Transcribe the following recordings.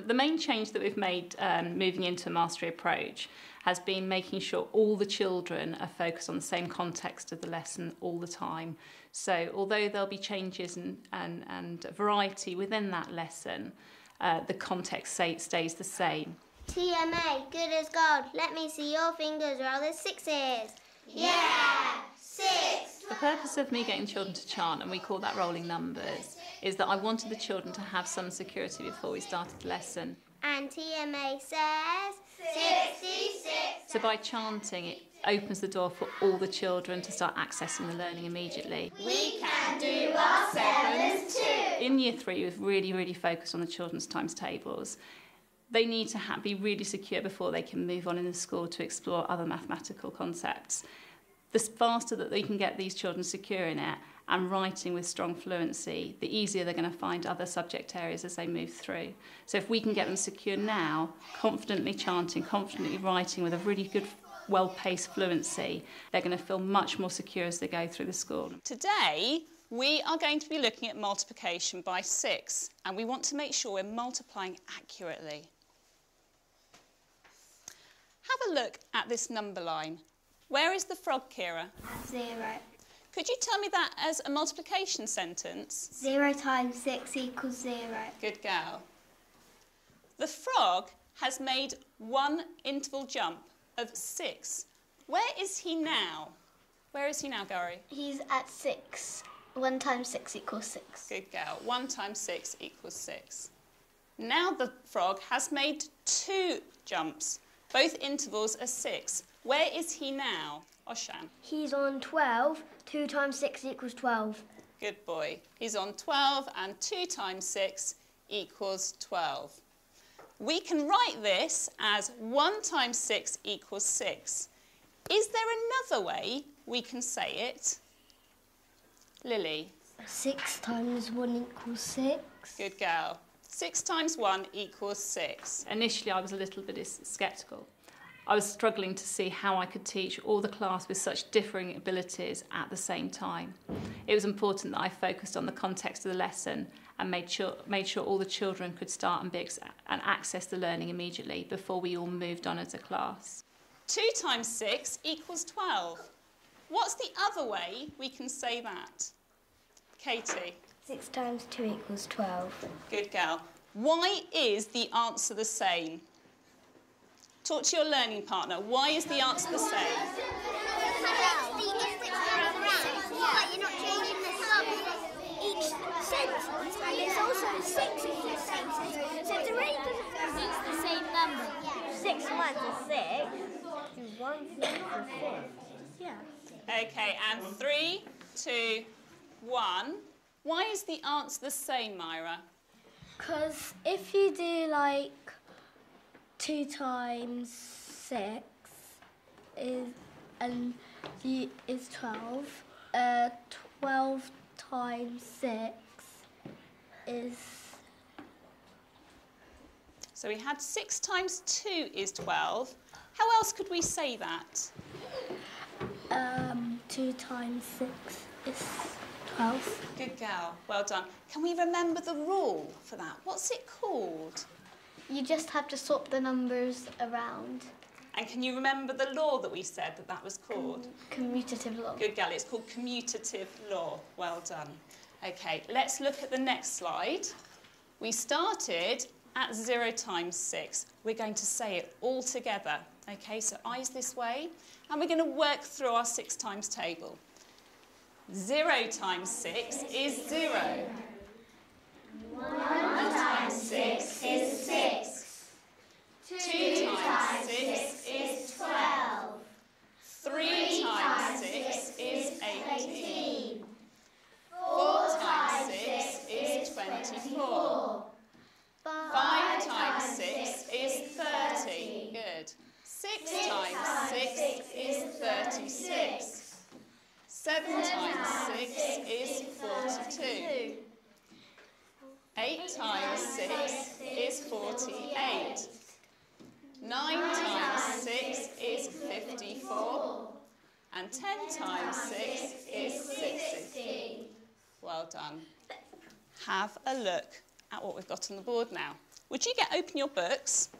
The, main change that we've made um, moving into a mastery approach has been making sure all the children are focused on the same context of the lesson all the time. So although there'll be changes and, and, and variety within that lesson, uh, the context stays the same. TMA, good as gold. Let me see your fingers roll the sixes. Yeah, six. The purpose of me getting children to chant, and we call that rolling numbers, is that I wanted the children to have some security before we started the lesson. And TMA says 66. So by chanting, it opens the door for all the children to start accessing the learning immediately. We can do our sevens too. In year three, we've really, really focused on the children's times tables. They need to ha- be really secure before they can move on in the school to explore other mathematical concepts. The faster that they can get these children secure in it and writing with strong fluency, the easier they're going to find other subject areas as they move through. So if we can get them secure now, confidently chanting, confidently writing with a really good well-paced fluency, they're going to feel much more secure as they go through the school. Today, we are going to be looking at multiplication by 6 and we want to make sure we're multiplying accurately. Have a look at this number line. Where is the frog, Kira? At zero. Could you tell me that as a multiplication sentence? Zero times six equals zero. Good girl. The frog has made one interval jump of 6. Where is he now? Where is he now, Gary? He's at six. One times six equals six. Good girl. 1 times 6 equals 6. Now the frog has made two jumps. Both intervals are 6. Where is he now? Oshan. He's on 12. 2 times 6 equals 12. Good boy. He's on 12 and 2 times 6 equals 12. We can write this as 1 times 6 equals 6. Is there another way we can say it? Lily. 6 times 1 equals 6. Good girl. 6 times 1 equals 6. Initially, I was a little bit sceptical. I was struggling to see how I could teach all the class with such differing abilities at the same time. It was important that I focused on the context of the lesson and made sure, made sure all the children could start and, be and access the learning immediately before we all moved on as a class. 2 times 6 equals 12. What's the other way we can say that? Katie. 6 times 2 equals 12. Good girl. Why is the answer the same? Talk to your learning partner. Why is the answer the same? Each and it's also six. So the same number. Six. Yeah. Okay, and three, two, one. Why is the answer the same, Myra? Because if you do like two times six is and is twelve. Uh, twelve times six is So we had six times two is 12. How else could we say that? um two times six is twelve. Good girl, well done. Can we remember the rule for that? What's it called? You just have to swap the numbers around. And can you remember the law that we said that that was called? Commutative law. Good gal, it's called commutative law. Well done. Okay, let's look at the next slide. We started at 0 times 6. We're going to say it all together. Okay, so eyes this way. And we're going to work through our 6 times table. 0 times 6 is 0. 1 times 6 is 6. 2 times 6 is 12. 3 times 6 is 18. 4 times 6 is 24. 5 times 6 is 30. Good. 6 times 6 is 36. 7 times 6 is 42. 8 times 6 is 48. 9 times 6 is 54. And 10 times 6 is 60. Well done. Have a look at what we've got on the board now. Would you get open your books?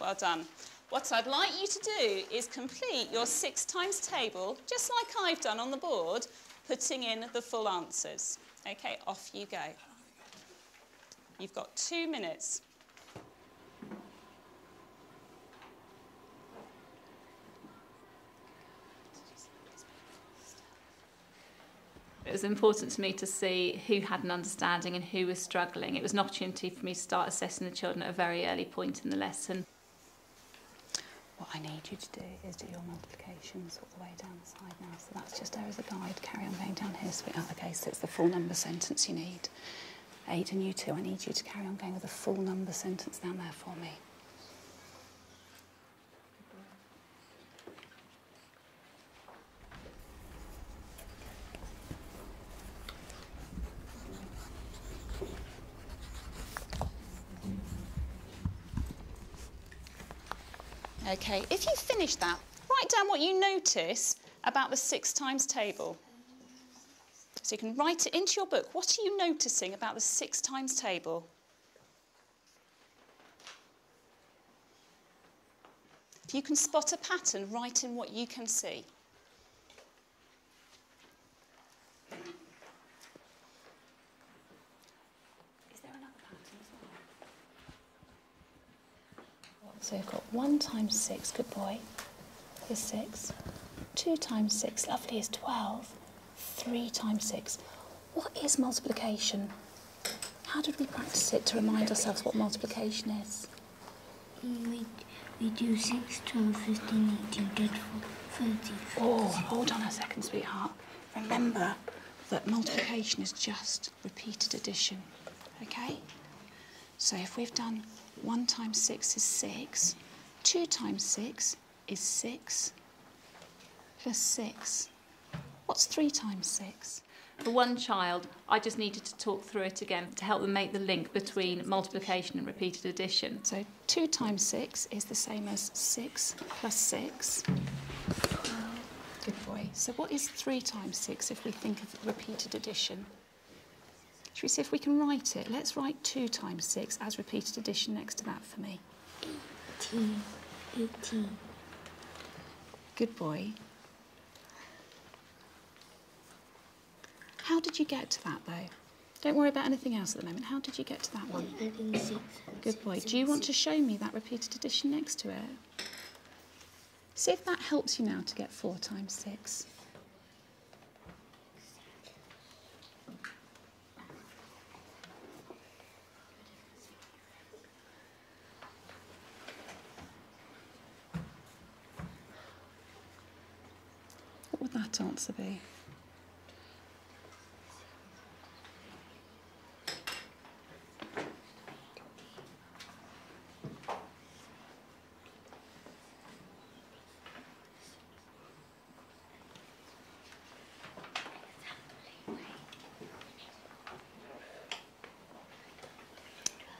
Well done. What I'd like you to do is complete your six times table, just like I've done on the board, putting in the full answers. Okay, off you go. You've got two minutes. It was important to me to see who had an understanding and who was struggling. It was an opportunity for me to start assessing the children at a very early point in the lesson. Need you to do is do your multiplications all the way down the side now. So that's just there as a guide. Carry on going down here, sweetheart. Oh, okay, so it's the full number sentence you need. Eight and you two, I need you to carry on going with the full number sentence down there for me. Okay, if you finish that, write down what you notice about the six times table. So you can write it into your book. What are you noticing about the six times table? If you can spot a pattern, write in what you can see. Is there another pattern as well? So you've got 1 times 6, good boy, is 6. 2 times 6, lovely, is 12. 3 times 6. What is multiplication? How did we practice it to remind ourselves what multiplication is? We, we do 6, 12, 15, 18, 24, 30. Oh, hold on a second, sweetheart. Remember that multiplication is just repeated addition, okay? So if we've done 1 times 6 is 6, 2 times 6 is 6, plus 6. What's 3 times 6? For one child, I just needed to talk through it again to help them make the link between multiplication and repeated addition. So 2 times 6 is the same as 6 plus 6. Good boy. So what is 3 times 6 if we think of repeated addition? Should we see if we can write it? Let's write 2 times 6 as repeated addition next to that for me. 18, 18. Good boy. How did you get to that though? Don't worry about anything else at the moment. How did you get to that one? 6. Good boy. Do you want to show me that repeated addition next to it? See if that helps you now to get 4 times 6. What that answer be?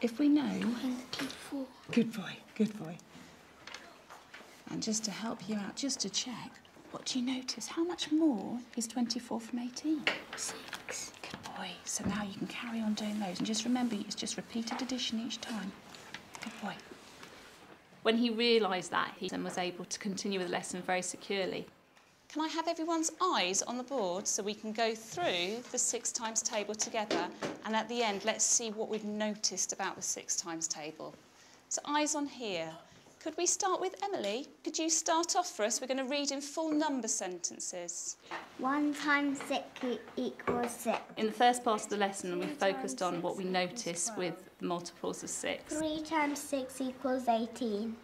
If we know Good boy, good boy. And just to help you out, just to check, what do you notice? How much more is 24 from 18? 6. Good boy. So now you can carry on doing those. And just remember, it's just repeated addition each time. Good boy. When he realised that, he then was able to continue with the lesson very securely. Can I have everyone's eyes on the board so we can go through the six times table together? And at the end, let's see what we've noticed about the six times table. So eyes on here. Could we start with Emily? Could you start off for us? We're going to read in full number sentences. 1 times 6 e- equals 6. In the first part of the lesson, we focused on what we notice with the multiples of six. 3 times 6 equals 18.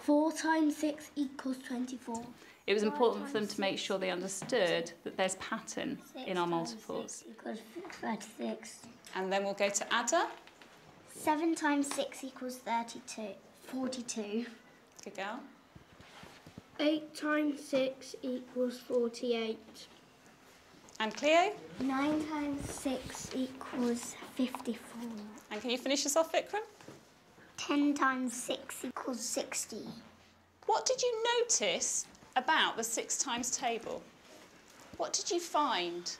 4 times 6 equals 24. It was important for them to make sure they understood that there's pattern in our multiples. equals 36. And then we'll go to Ada. 7 times 6 equals 32. 42. Good girl. 8 times 6 equals 48. And Cleo. 9 times 6 equals 54. And can you finish us off, Vikram? 10 times 6 equals 60. What did you notice about the six times table. What did you find?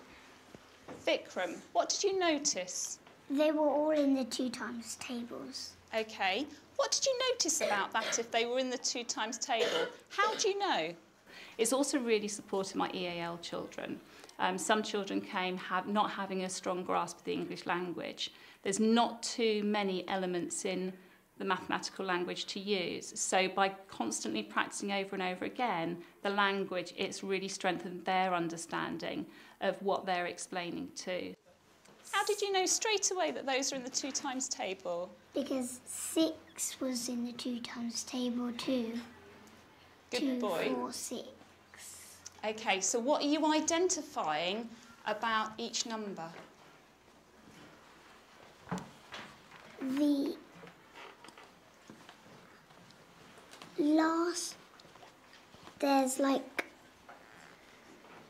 Vikram, what did you notice? They were all in the two times tables. Okay. What did you notice about that if they were in the two times table? How do you know? It's also really supported my EAL children. Um, some children came have, not having a strong grasp of the English language. There's not too many elements in the mathematical language to use. So by constantly practicing over and over again the language, it's really strengthened their understanding of what they're explaining too. How did you know straight away that those are in the two times table? Because six was in the two times table too. Good two, boy. four, six. Okay, so what are you identifying about each number? The last, there's like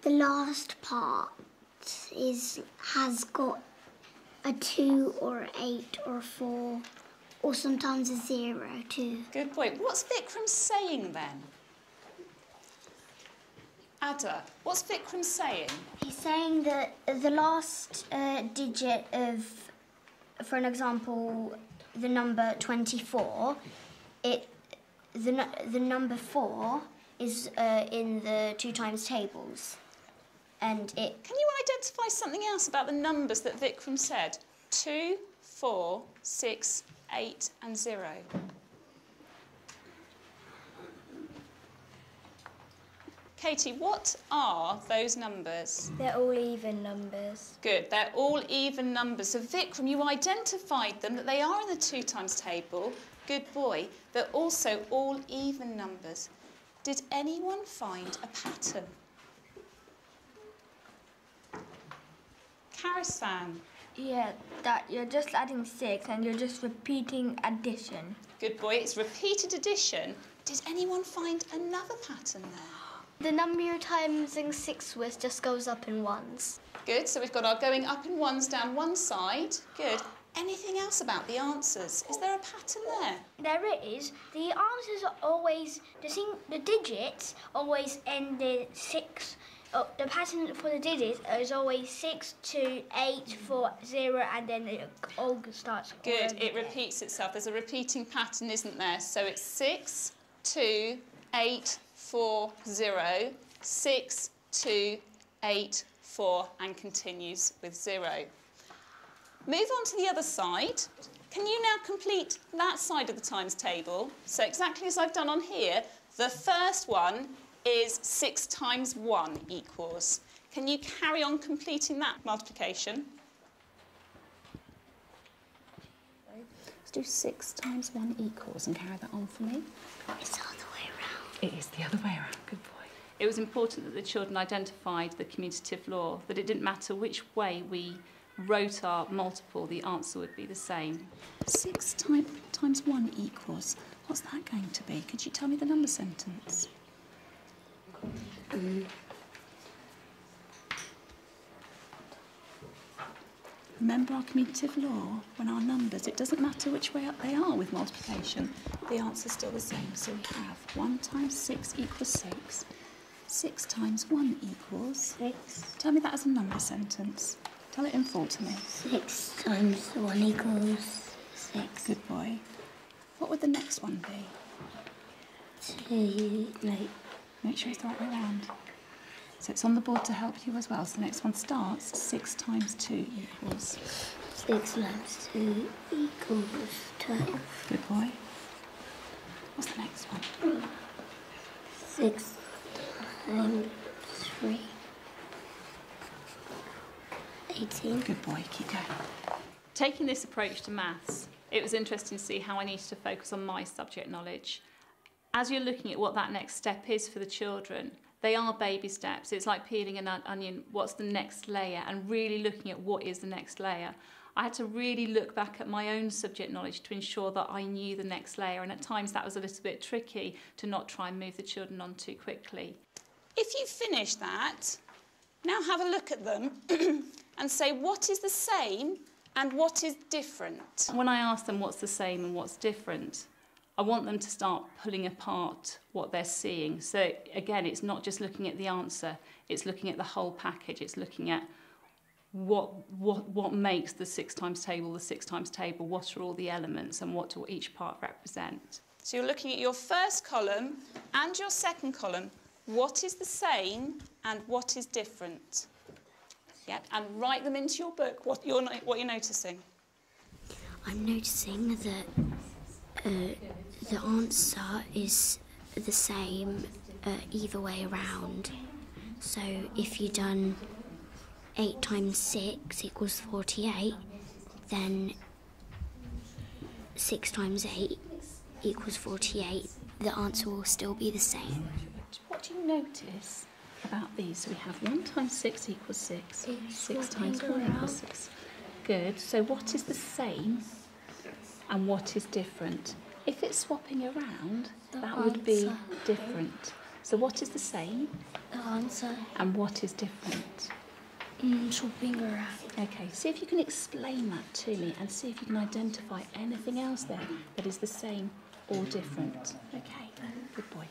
the last part is has got a two or an eight or a four or sometimes a zero too. Good boy. What's Vikram saying then? Ada, what's Vikram saying? He's saying that the last uh, digit of, for an example, the number 24, it the, the number 4 is uh, in the two times tables. And it Can you identify something else about the numbers that Vikram said? Two, four, six, eight, and zero. Katie, what are those numbers? they're all even numbers. Good, they're all even numbers. So, Vikram, you identified them that they are in the two times table. Good boy. They're also all even numbers. Did anyone find a pattern? Karasan. Yeah, that you're just adding six and you're just repeating addition. Good boy. It's repeated addition. Did anyone find another pattern there? The number you're timesing six with just goes up in ones. Good. So we've got our going up in ones down one side. Good. Anything else about the answers? Is there a pattern there? There is. The answers are always the thing. The digits always end in six. Oh, the pattern for the digits is always six, two, eight, four, zero, and then it all starts. Good. over It repeats itself. There's a repeating pattern, isn't there? So it's six, two, eight, four, zero, six, two, eight, four, and continues with zero. Move on to the other side. Can you now complete that side of the times table? So exactly as I've done on here, the first one is 6 times 1 equals. Can you carry on completing that multiplication? Let's do 6 times 1 equals and carry that on for me. It's the other way around. It is the other way around. Good boy. It was important that the children identified the commutative law, that it didn't matter which way we wrote our multiple, the answer would be the same. 6 time, times 1 equals. What's that going to be? Could you tell me the number sentence? Remember our commutative law? When our numbers, it doesn't matter which way up they are with multiplication, the answer's still the same. So we have 1 times 6 equals 6. 6 times 1 equals. Six. Tell me that as a number sentence. Tell it in full to me. Six times one equals six. Good boy. What would the next one be? Two, like Make sure it's the right way around. So it's on the board to help you as well. So the next one starts 6 times 2 equals. six times two equals twelve. Good boy. What's the next one? Six times three. Eighteen. Good boy. Keep going. Taking this approach to maths, it was interesting to see how I needed to focus on my subject knowledge. As you're looking at what that next step is for the children, they are baby steps. It's like peeling an onion, what's the next layer, and really looking at what is the next layer. I had to really look back at my own subject knowledge to ensure that I knew the next layer, and at times that was a little bit tricky to not try and move the children on too quickly. If you finish that, now have a look at them and say what is the same and what is different. When I ask them what's the same and what's different, I want them to start pulling apart what they're seeing. So again, it's not just looking at the answer, it's looking at the whole package. It's looking at what what what makes the six times table the six times table, what are all the elements and what do each part represent. So you're looking at your first column and your second column. What is the same and what is different? Yep, and write them into your book what you're, what you're noticing. I'm noticing that uh, the answer is the same uh, either way around. So if you've done 8 times 6 equals 48, then 6 times 8 equals 48. The answer will still be the same. What do you notice about these? We have 1 times 6 equals 6. 6 times 1 equals 6. Good. So what is the same and what is different? If it's swapping around, that would be different. So what is the same The answer and what is different? mm, swapping around. Okay, see if you can explain that to me and see if you can identify anything else there that is the same or different. Okay, good boy.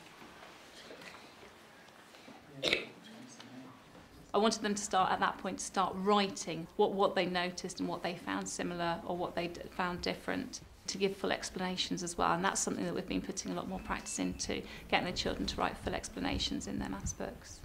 I wanted them to start at that point to start writing what, what they noticed and what they found similar or what they found different to give full explanations as well and that's something that we've been putting a lot more practice into getting the children to write full explanations in their maths books.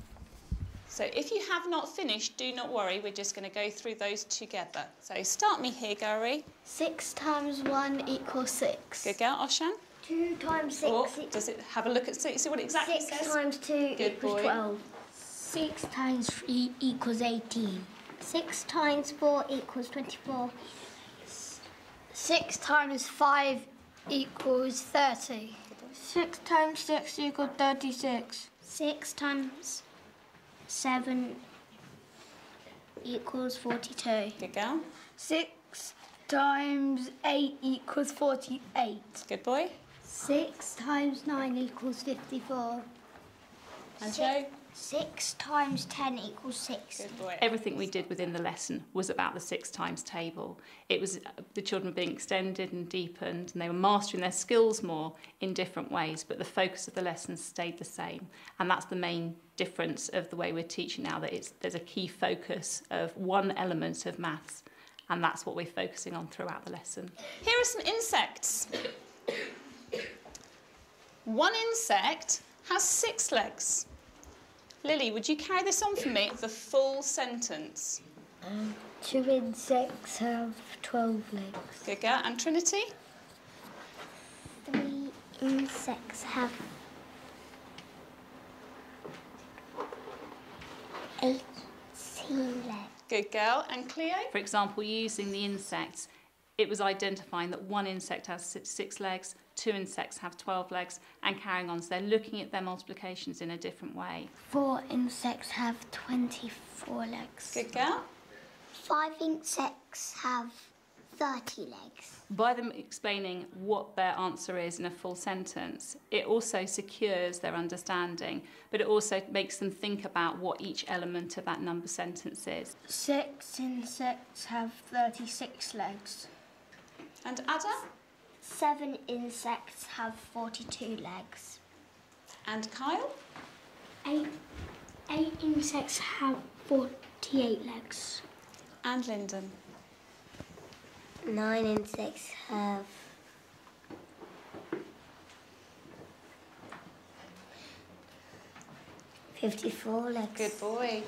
So if you have not finished, do not worry, we're just going to go through those together. So start me here, Gary. 6 times 1 equals 6. Good girl, Oshan. 2 times 6 Or equals does it have a look at see, see what it exactly 6 says? times 2 Good equals boy. 12. 6 times 3 equals 18. 6 times 4 equals 24. 6 times 5 equals 30. 6 times 6 equals 36. 6 times 7 equals 42. Good girl. 6 times 8 equals 48. Good boy. 6 times 9 equals 54. And Joe. 6 times 10 equals 6. Everything we did within the lesson was about the six times table. It was uh, the children being extended and deepened, and they were mastering their skills more in different ways, but the focus of the lesson stayed the same. And that's the main difference of the way we're teaching now, that it's, there's a key focus of one element of maths, and that's what we're focusing on throughout the lesson. Here are some insects. One insect has six legs. Lily, would you carry this on for me? The full sentence. Two insects have 12 legs. Good girl. And Trinity? Three insects have 18 legs. Good girl. And Cleo? For example, using the insects, it was identifying that one insect has six legs, two insects have 12 legs, and carrying on. So they're looking at their multiplications in a different way. Four insects have 24 legs. Good girl. Five insects have 30 legs. By them explaining what their answer is in a full sentence, it also secures their understanding, but it also makes them think about what each element of that number sentence is. 6 insects have 36 legs. And Ada? Seven insects have 42 legs. And Kyle? Eight, eight insects have 48 legs. And Lyndon? Nine insects have fifty-four legs. Good boy.